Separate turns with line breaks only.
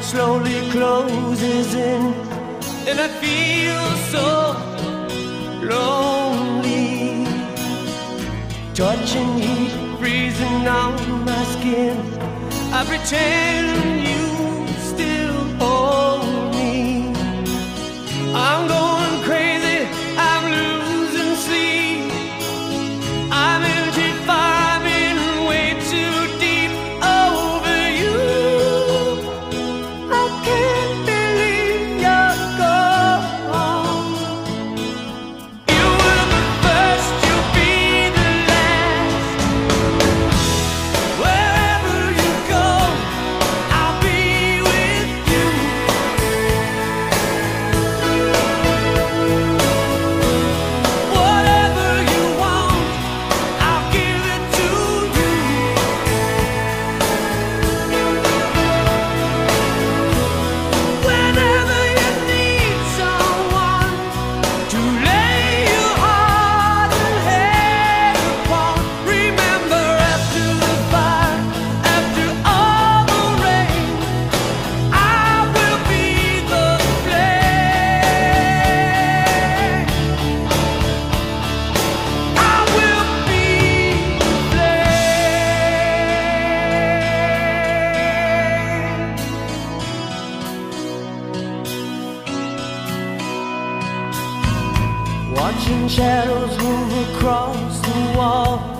slowly closes in, and I feel so lonely. Touching heat freezing on my skin. I pretend Watching shadows move across the wall.